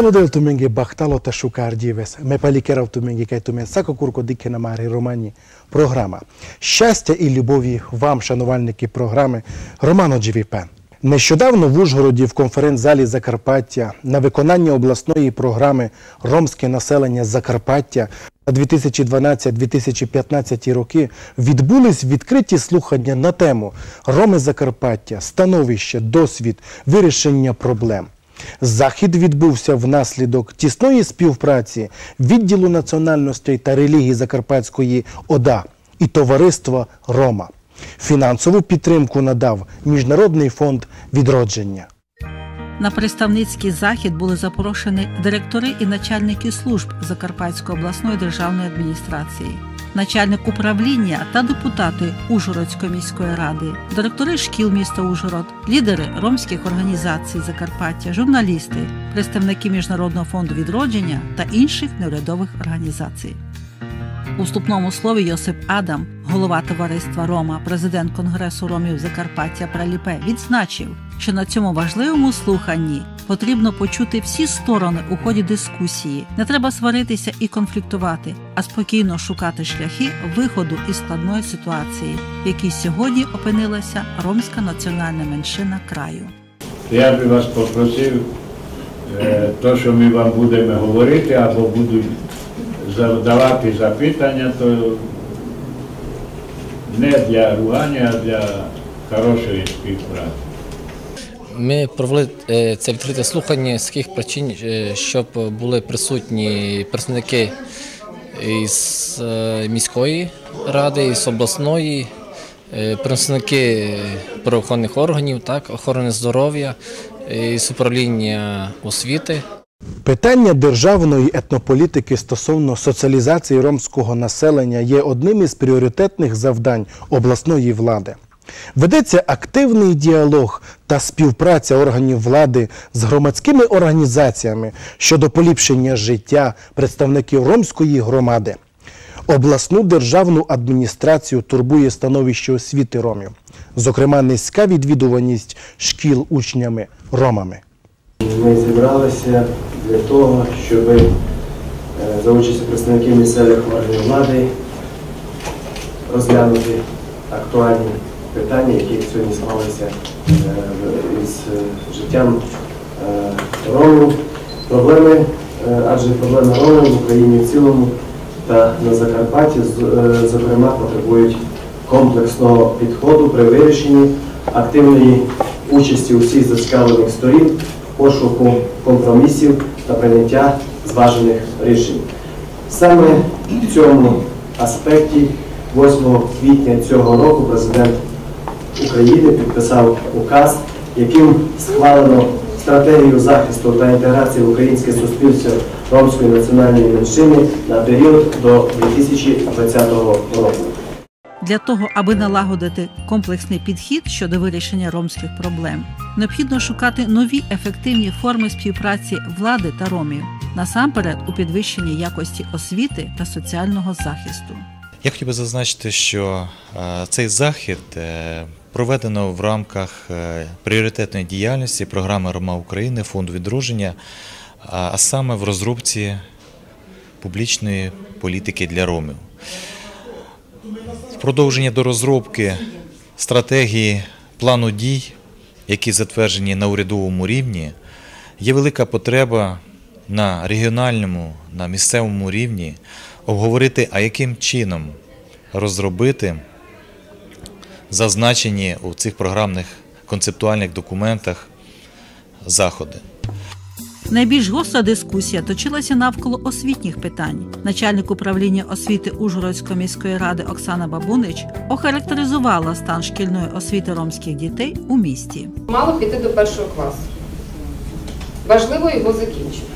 Belo del tumengi baktalo ta shukar дівес. Ме палікерав туменги кай тумен сако курко дике на марі романі. Програма. Щастя і любові вам, шанувальники програми Романо Дживіпен. Нещодавно в Ужгороді в конференц-залі Закарпаття на виконання обласної програми Ромське населення Закарпаття на 2012-2015 роки відбулись відкриті слухання на тему Роми Закарпаття, становище, досвід, вирішення проблем. Захід відбувся внаслідок тісної співпраці відділу національностей та релігії Закарпатської ОДА і товариства Рома. Фінансову підтримку надав Міжнародний фонд відродження. На представницький захід були запрошені директори і начальники служб Закарпатської обласної державної адміністрації, начальник управління та депутати Ужгородської міської ради, директори шкіл міста Ужгород, лідери ромських організацій Закарпаття, журналісти, представники Міжнародного фонду відродження та інших неурядових організацій. У вступному слові Йосип Адам, голова товариства Рома, президент Конгресу Ромів Закарпаття Праліпе, відзначив, що на цьому важливому слуханні потрібно почути всі сторони у ході дискусії. Не треба сваритися і конфліктувати, а спокійно шукати шляхи виходу із складної ситуації, в якій сьогодні опинилася ромська національна меншина краю. Я би вас попросив, е, то, що ми вам будемо говорити або будуть задавати запитання, то не для ругання, а для хорошої співпраці. Ми провели е, це відкрите слухання з таких причин, е, щоб були присутні представники із е, міської ради, із обласної, представники правоохоронних органів, так, охорони здоров'я, із управління освіти. Питання державної етнополітики стосовно соціалізації ромського населення є одним із пріоритетних завдань обласної влади. Ведеться активний діалог та співпраця органів влади з громадськими організаціями щодо поліпшення життя представників ромської громади. Обласну державну адміністрацію турбує становище освіти ромів, зокрема низька відвідуваність шкіл учнями ромами. Ми зібралися для того, щоб е, за участю представників місцевих органів влади розглянути актуальні питання, які сьогодні склалися е, із е, життям ромів, проблеми, адже проблеми ромів в Україні в цілому та на Закарпатті, зокрема, потребують комплексного підходу при вирішенні активної участі усіх зацікавлених сторін в пошуку компромісів та прийняття зважених рішень. Саме в цьому аспекті 8 квітня цього року президент України підписав указ, яким схвалено стратегію захисту та інтеграції українське суспільство ромської національної меншини на період до 2020 року. Для того, аби налагодити комплексний підхід щодо вирішення ромських проблем, необхідно шукати нові ефективні форми співпраці влади та ромів, насамперед у підвищенні якості освіти та соціального захисту. Я хотів би зазначити, що е, цей захід е, проведено в рамках е, пріоритетної діяльності програми Рома України, фонду відродження, а а саме в розробці публічної політики для ромів. Продовження до розробки стратегії плану дій, які затверджені на урядовому рівні, є велика потреба на регіональному, на місцевому рівні обговорити, а яким чином розробити зазначені у цих програмних концептуальних документах заходи. Найбільш гостра дискусія точилася навколо освітніх питань. Начальник управління освіти Ужгородської міської ради Оксана Бабунич охарактеризувала стан шкільної освіти ромських дітей у місті. Мало піти до першого класу. Важливо його закінчити.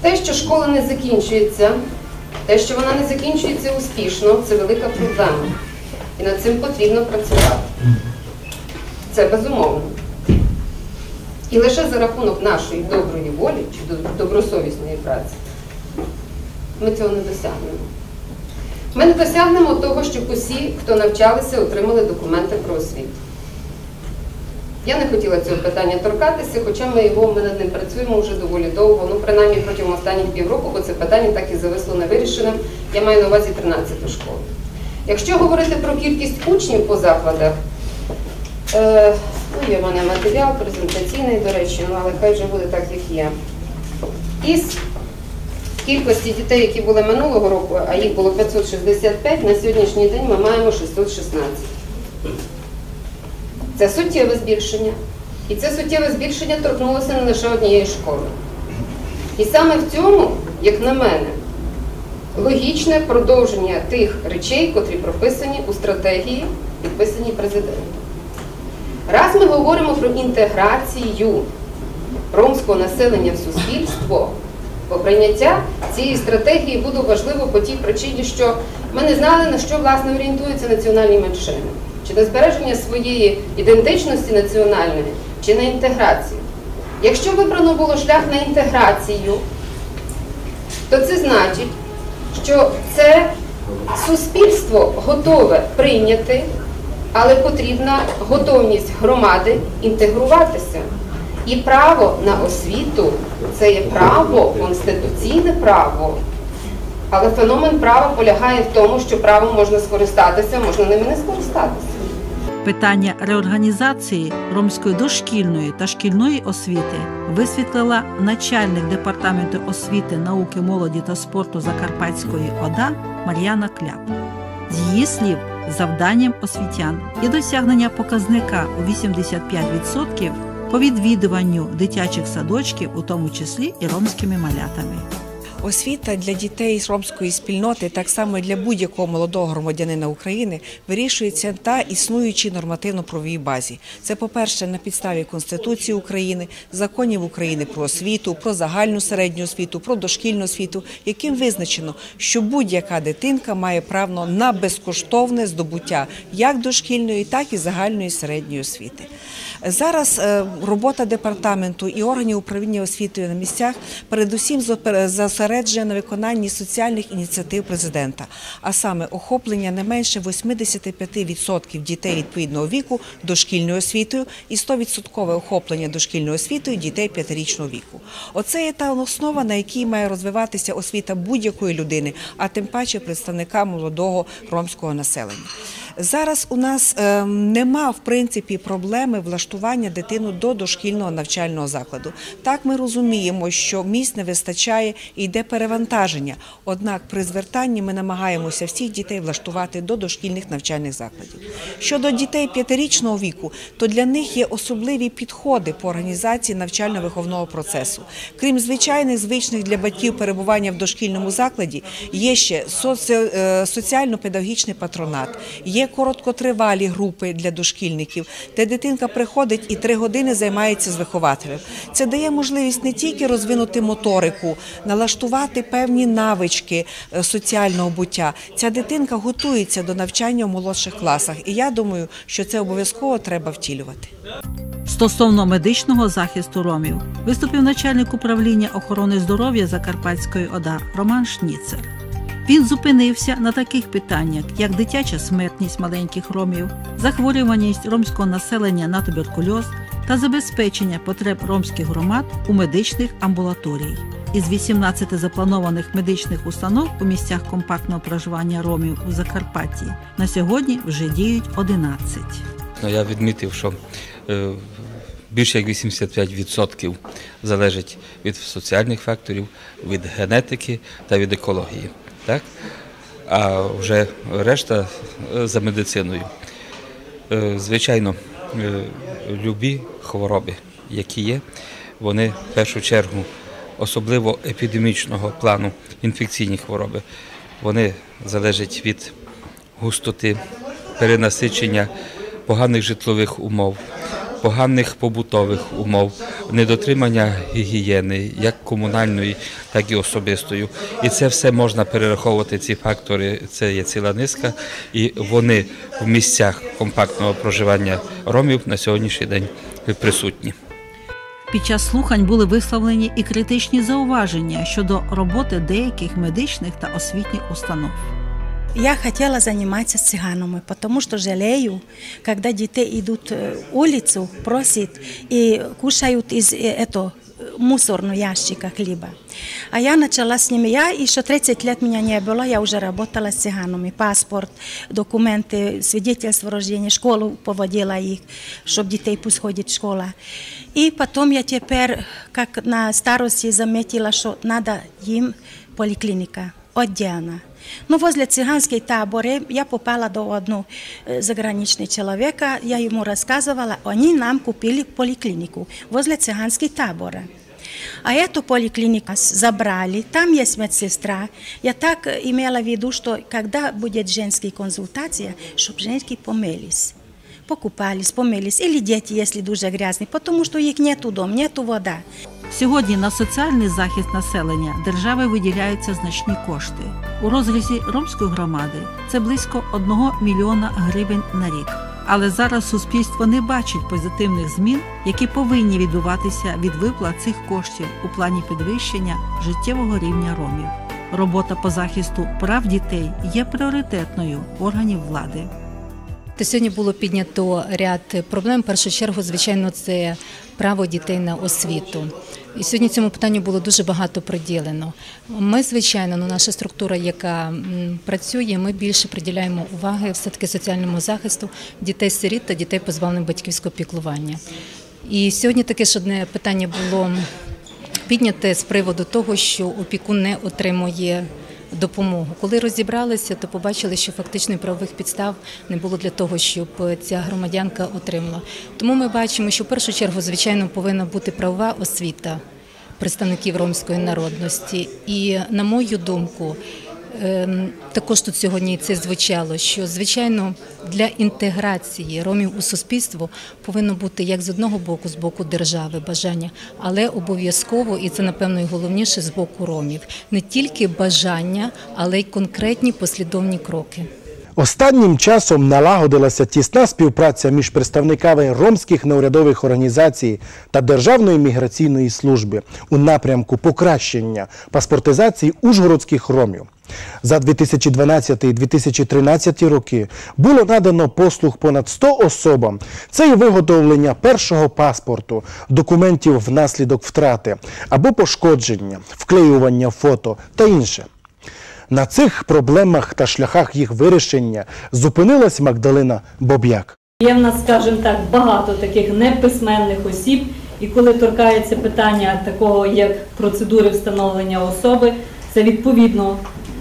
Те, що школа не закінчується, те, що вона не закінчується успішно, це велика проблема. І над цим потрібно працювати. Це безумовно. І лише за рахунок нашої доброї волі чи добросовісної праці ми цього не досягнемо. Ми не досягнемо того, щоб усі, хто навчалися, отримали документи про освіту. Я не хотіла цього питання торкатися, хоча ми його ми над ним працюємо вже доволі довго, ну принаймні протягом останніх півроку, бо це питання так і зависло невирішеним. Я маю на увазі 13-ту школу. Якщо говорити про кількість учнів по закладах, е, ну, є в мене матеріал презентаційний, до речі, ну але хай вже буде так, як є. Із кількості дітей, які були минулого року, а їх було 565, на сьогоднішній день ми маємо 616. Це суттєве збільшення. І це суттєве збільшення торкнулося не лише однієї школи. І саме в цьому, як на мене, логічне продовження тих речей, котрі прописані у стратегії, підписаній президентом. Раз ми говоримо про інтеграцію ромського населення в суспільство, бо прийняття цієї стратегії буде важливо по тій причині, що ми не знали, на що власне орієнтуються національні меншини. Чи на збереження своєї ідентичності національної, чи на інтеграцію. Якщо вибрано було шлях на інтеграцію, то це значить, що це суспільство готове прийняти, але потрібна готовність громади інтегруватися. І право на освіту це є право, конституційне право. Але феномен права полягає в тому, що правом можна скористатися, можна ними не скористатися. Питання реорганізації ромської дошкільної та шкільної освіти висвітлила начальник департаменту освіти, науки, молоді та спорту Закарпатської ОДА Мар'яна Кляп. З її слів, завданням освітян є досягнення показника у 85% по відвідуванню дитячих садочків, у тому числі і ромськими малятами. Освіта для дітей з ромської спільноти, так само і для будь-якого молодого громадянина України, вирішується та існуючій нормативно-правовій базі. Це, по-перше, на підставі Конституції України, законів України про освіту, про загальну середню освіту, про дошкільну освіту, яким визначено, що будь-яка дитинка має право на безкоштовне здобуття як дошкільної, так і загальної середньої освіти. Зараз е, робота департаменту і органів управління освітою на місцях передусім зосереджує на виконанні соціальних ініціатив президента, а саме охоплення не менше 85% дітей відповідного віку дошкільною освітою і 100% охоплення дошкільною освітою дітей 5-річного віку. Оце є та основа, на якій має розвиватися освіта будь-якої людини, а тим паче представника молодого ромського населення. Зараз у нас е, нема в принципі проблеми влаштування дитину до дошкільного навчального закладу. Так ми розуміємо, що місць не вистачає і йде перевантаження. Однак при звертанні ми намагаємося всіх дітей влаштувати до дошкільних навчальних закладів. Щодо дітей п'ятирічного віку, то для них є особливі підходи по організації навчально-виховного процесу. Крім звичайних звичних для батьків перебування в дошкільному закладі, є ще е, соціально-педагогічний патронат, є короткотривалі групи для дошкільників, де дитинка приходить і три години займається з вихователем. Це дає можливість не тільки розвинути моторику, налаштувати певні навички е, соціального буття. Ця дитинка готується до навчання в молодших класах, і я думаю, що це обов'язково треба втілювати. Стосовно медичного захисту ромів виступив начальник управління охорони здоров'я Закарпатської ОДА Роман Шніцер. Він зупинився на таких питаннях, як дитяча смертність маленьких ромів, захворюваність ромського населення на туберкульоз та забезпечення потреб ромських громад у медичних амбулаторій. Із 18 запланованих медичних установ у місцях компактного проживання ромів у Закарпатті на сьогодні вже діють 11. Ну, Я відмітив, що е, більше як 85% залежить від соціальних факторів, від генетики та від екології. Так? А вже решта е, за медициною. Е, Звичайно, е, любі хвороби, які є, вони в першу чергу, особливо епідемічного плану, інфекційні хвороби, вони залежать від густоти, перенасичення, поганих житлових умов, поганих побутових умов, недотримання гігієни, як комунальної, так і особистої. І це все можна перераховувати. Ці фактори це є ціла низка, і вони в місцях компактного проживання ромів на сьогоднішній день присутні. Під час слухань були висловлені і критичні зауваження щодо роботи деяких медичних та освітніх установ. Я хотела заниматься с цыганами, потому что жалею, когда дети идут э, в улицу, просят и кушают из э, этого мусорного ящика хлеба. А я начала с ними, я еще 30 лет меня не было, я уже работала с цыганами, паспорт, документы, свидетельство о рождении, школу поводила их, чтобы детей пусть ходит в школу. И потом я теперь, как на старости, заметила, что надо им поликлиника отдельно. Ну, возле цыганской таборы я попала до одного э, заграничного человека, я ему рассказывала, они нам купили поликлинику возле цыганской табора. А эту поликлинику забрали, там есть медсестра. Я так э, имела в виду, что когда будет женская консультация, чтобы женщины помылись. Покупались, помились, или дети, если дуже грязні, тому що їх нету дом, нету вода. Сьогодні на соціальний захист населення держави виділяються значні кошти. У розрізі ромської громади це близько 1 мільйона гривень на рік. Але зараз суспільство не бачить позитивних змін, які повинні відбуватися від виплат цих коштів у плані підвищення життєвого рівня ромів. Робота по захисту прав дітей є пріоритетною органів влади. То сьогодні було піднято ряд проблем. В першу чергу, звичайно, це право дітей на освіту. І сьогодні цьому питанню було дуже багато приділено. Ми, звичайно, ну, наша структура, яка працює, ми більше приділяємо уваги все-таки соціальному захисту дітей-сиріт та дітей позбавлених батьківського піклування. І сьогодні таке ж одне питання було підняте з приводу того, що опікун не отримує допомогу. Коли розібралися, то побачили, що фактично правових підстав не було для того, щоб ця громадянка отримала. Тому ми бачимо, що в першу чергу, звичайно, повинна бути правова освіта представників ромської народності. І на мою думку, також тут сьогодні це звучало, що звичайно для інтеграції ромів у суспільство повинно бути як з одного боку, з боку держави бажання, але обов'язково, і це напевно і головніше з боку ромів, не тільки бажання, але й конкретні послідовні кроки. Останнім часом налагодилася тісна співпраця між представниками ромських неурядових організацій та Державної міграційної служби у напрямку покращення паспортизації ужгородських ромів. За 2012-2013 роки було надано послуг понад 100 особам. Це і виготовлення першого паспорту, документів внаслідок втрати або пошкодження, вклеювання фото та інше. На цих проблемах та шляхах їх вирішення зупинилась Магдалина Боб'як. Є в нас, скажімо так, багато таких неписьменних осіб, і коли торкається питання такого, як процедури встановлення особи, це відповідно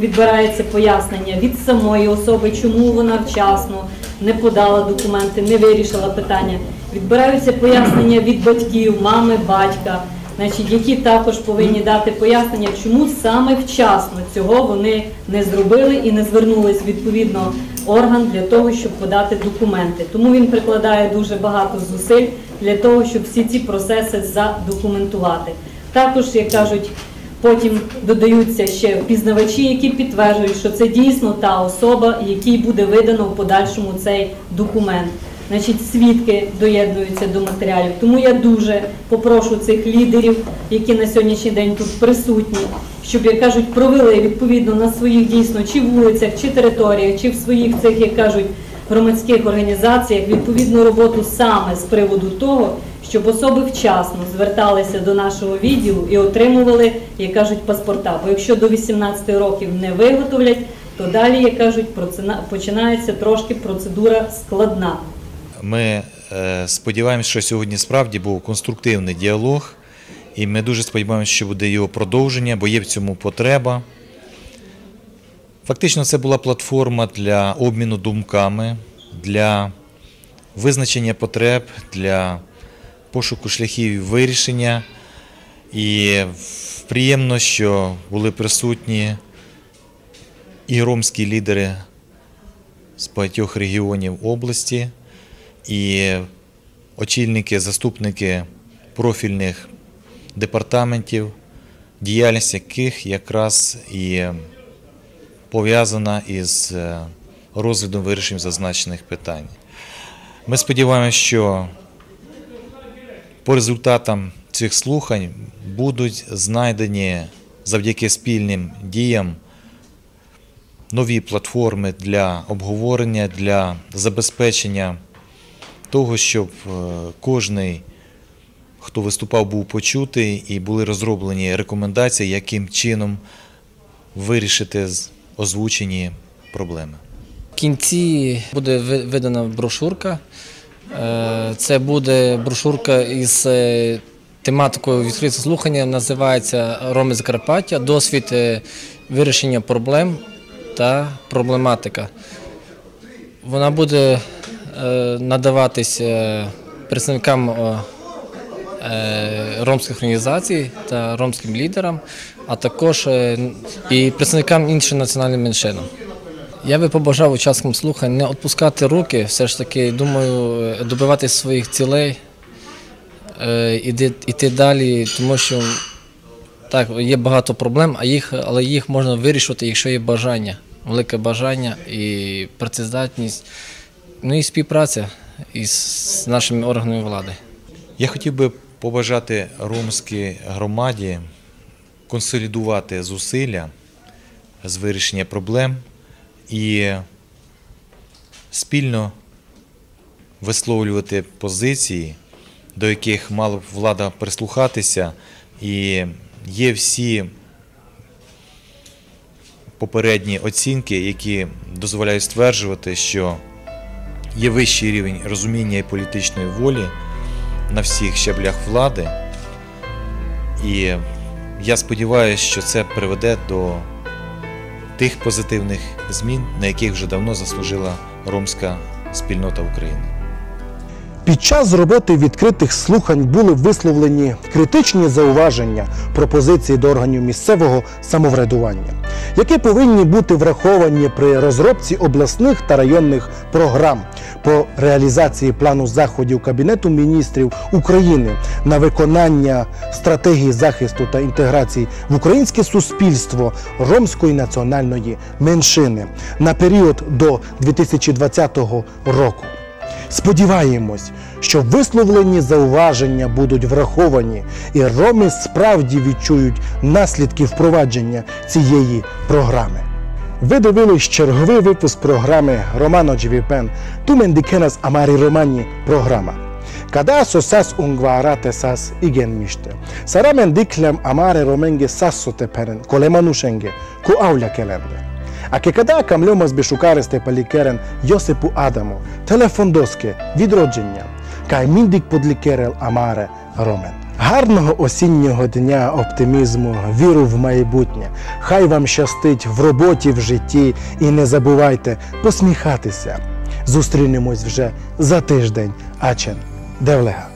відбирається пояснення від самої особи, чому вона вчасно не подала документи, не вирішила питання. Відбираються пояснення від батьків, мами, батька, значить, які також повинні дати пояснення, чому саме вчасно цього вони не зробили і не звернулись відповідно орган для того, щоб подати документи. Тому він прикладає дуже багато зусиль для того, щоб всі ці процеси задокументувати. Також, як кажуть, потім додаються ще впізнавачі, які підтверджують, що це дійсно та особа, якій буде видано в подальшому цей документ. Значить, свідки доєднуються до матеріалів. Тому я дуже попрошу цих лідерів, які на сьогоднішній день тут присутні, щоб, як кажуть, провели відповідно на своїх дійсно чи вулицях, чи територіях, чи в своїх цих, як кажуть, громадських організаціях відповідну роботу саме з приводу того, щоб особи вчасно зверталися до нашого відділу і отримували, як кажуть, паспорта. Бо якщо до 18 років не виготовлять, то далі, як кажуть, починається трошки процедура складна. Ми е, сподіваємося, що сьогодні справді був конструктивний діалог, і ми дуже сподіваємося, що буде його продовження, бо є в цьому потреба. Фактично, це була платформа для обміну думками, для визначення потреб, для пошуку шляхів вирішення. І приємно, що були присутні і ромські лідери з багатьох регіонів області, і очільники, заступники профільних департаментів, діяльність яких якраз і пов'язана із е, розглядом вирішенням зазначених питань. Ми сподіваємося, що по результатам цих слухань будуть знайдені завдяки спільним діям нові платформи для обговорення, для забезпечення того, щоб е, кожний, хто виступав, був почутий і були розроблені рекомендації, яким чином вирішити озвучені проблеми. В кінці буде ви- видана брошурка. Е, Це буде брошурка із е, тематикою відкрите слухання, називається Роми Закарпаття, досвід е, вирішення проблем та проблематика. Вона буде надаватись представникам ромських організацій та ромським лідерам, а також е, і представникам інших національних меншин. Я би побажав учасникам слухань не відпускати руки, все ж таки, думаю, е, добиватись своїх цілей, е, іти далі, тому що так, є багато проблем, а їх, але їх можна вирішувати, якщо є бажання, велике бажання і працездатність, ну і співпраця із нашими органами влади. Я хотів би побажати ромській громаді консолідувати зусилля з вирішення проблем і спільно висловлювати позиції, до яких мала б влада прислухатися, і є всі попередні оцінки, які дозволяють стверджувати, що є вищий рівень розуміння і політичної волі на всіх щеблях влади. І я сподіваюся, що це приведе до тих позитивних змін, на яких вже давно заслужила ромська спільнота України. Під час роботи відкритих слухань були висловлені критичні зауваження пропозиції до органів місцевого самоврядування, які повинні бути враховані при розробці обласних та районних програм по реалізації плану заходів Кабінету міністрів України на виконання стратегії захисту та інтеграції в українське суспільство ромської національної меншини на період до 2020 року. Сподіваємось, що висловлені зауваження будуть враховані, і роми справді відчують наслідки впровадження цієї програми. Ви дивились черговий випуск програми Романо Дживіпен Тумендікенас Амарі Романі програма. Kada sosas ungvarate sas igen mishte. Saramen diklem amare romenge sassote peren, kolemanushenge, ku avla kelende. А кекада камльомас бішукаристе палікерен Йосипу Адаму, телефондоски, відродження, кай міндік подлікерел амаре ромен. Гарного осіннього дня, оптимізму, віру в майбутнє. Хай вам щастить в роботі, в житті і не забувайте посміхатися. Зустрінемось вже за тиждень. Ачен Девлега.